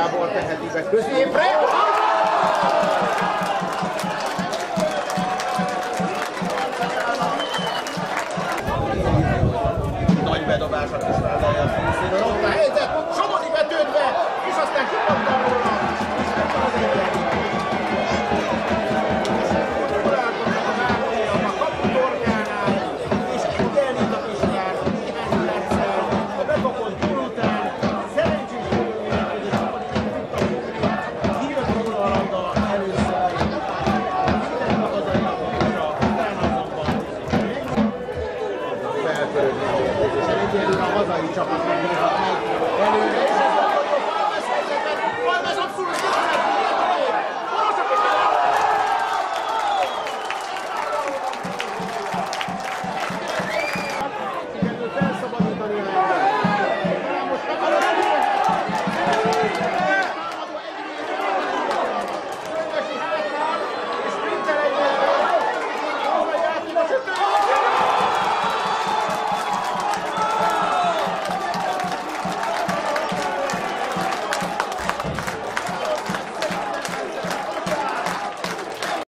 Gábor teheti be középre. Nagy bedobás a kisvállalajához. Şöyle bir namaz ayı çapasını